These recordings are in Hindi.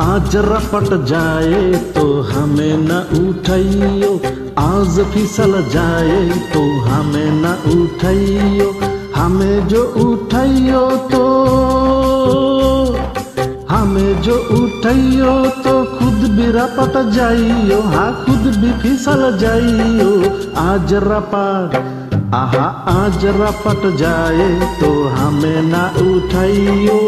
आज रपट जाए तो हमें न उठाइयो आज फिसल जाए तो हमें न उठाइयो हमें जो उठाइयो तो हमें जो उठाइयो तो खुद भी रपट जाइयो हाँ खुद भी फिसल जाइयो। आज रपट, आहा, आज रपट जाए तो हमें ना उठाइयो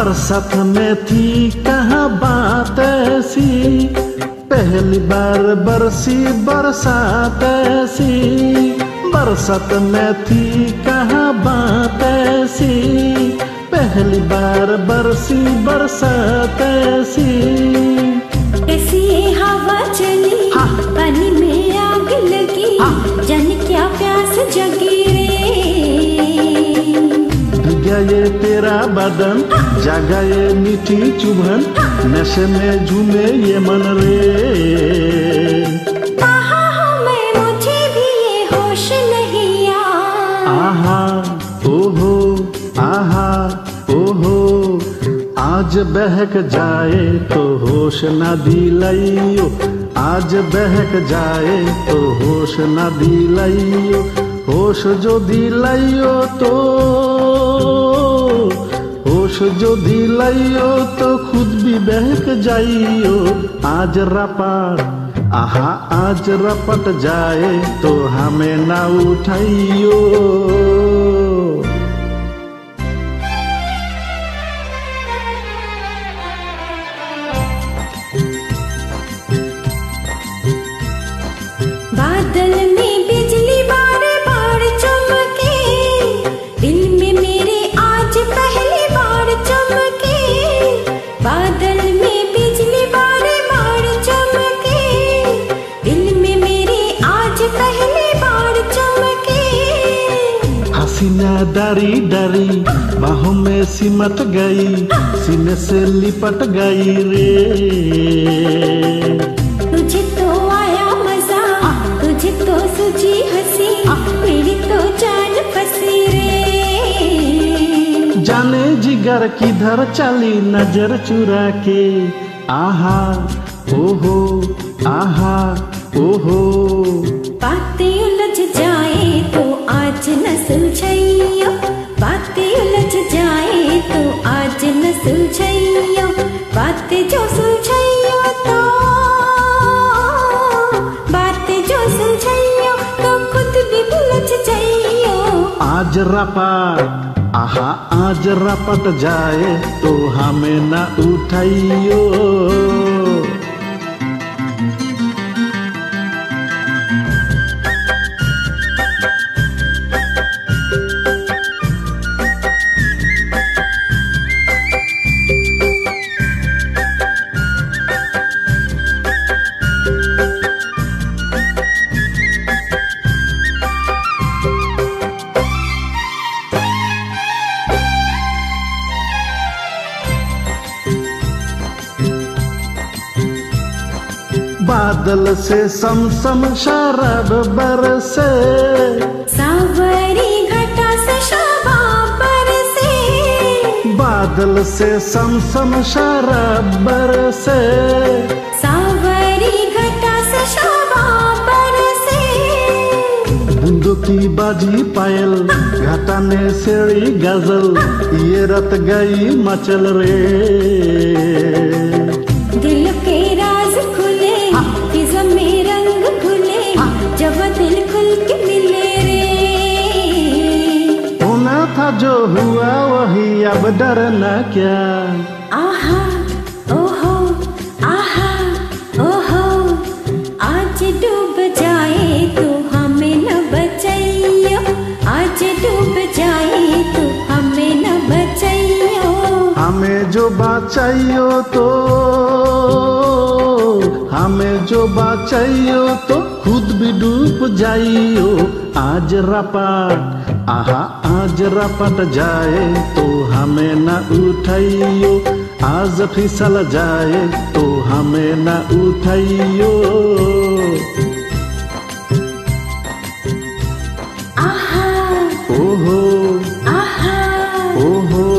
बरसात में थी कहाँ बात ऐसी? पहली बार बरसी बरसात ऐसी। बरसात में थी कहाँ बात ऐसी? पहली बार बरसी बरसात ऐसी। कैसी हवा चली हाँ। पानी में आग लगी। ये तेरा बदन जागा ये मीठी चुभन नशे में झूमे ये मन रे। कहा हूँ मैं मुझे भी ये होश नहीं आ आहा ओहो आहा ओहो आज बहक जाए तो होश न दिलाइयो आज बहक जाए तो होश न दिलाइयो होश जो दिलाइयो तो जो दिलाइयो तो खुद भी बहक जाइयो। आज रपट, आहा, आज रपट जाए तो हमें हसीना डरी डरी बाहों में सिमट गई सीने से लिपट गई रे। तुझे तो आया मज़ा तुझे तो सूझी हँसी मेरी तो जान फंसी रे। जाने जिगर किधर चली नज़र चुरा के आहा ओहो आहा ओहो। बातें उलझ जाए तो आज न सुलझइयो बातें उलझ जाए तो आज न सुलझइयो बातें जो सुलझइयो तो बातें जो सुलझइयो तो खुद भी उलझ जाइयो। आज रपट आहा आज रपट जाए तो हमें न उठाइयो। बादल से समसम शरब बरसे। सावरी घटा से शबाबर से बादल से समसम शरब बरसे। सावरी घटा से शबाबर से बूंदों की बाजी पायल घाटा में सेड़ी गज़ल ये रत गई मचल रे। जो हुआ वही अब डरना क्या? आहा ओहो आहा ओहो आज डूब जाए तो हमें न बचाइयो आज डूब जाए तो हमें न बचाइयो हमें जो बचाइयो तो हमें जो बचाइयो तो खुद भी डूब जाइयो। आज रपट आहा। आज रपट जाए तो हमें न उठाइयो आज फिसल जाए तो हमें न उठाइयो आहा। ओहो। आहा। ओहो।